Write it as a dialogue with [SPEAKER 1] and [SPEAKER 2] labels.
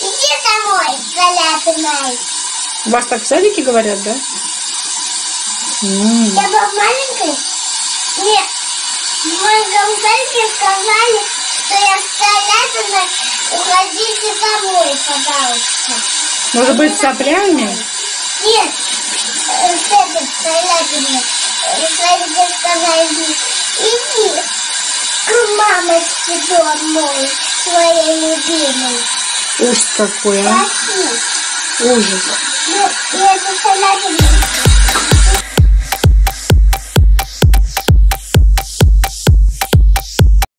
[SPEAKER 1] Иди домой, Заляпина. Вас так в садике говорят, да?
[SPEAKER 2] Я была маленькой. Нет, в моем садике сказали, что я Заляпина, уходите домой, пожалуйста.
[SPEAKER 1] Может быть, с соплями?
[SPEAKER 2] Нет, э, с этой Заляпиной. Э, Если сказали, к мамочке домой, своей любимой.
[SPEAKER 1] Ужас какой, а? Ужас.
[SPEAKER 2] Ну, это.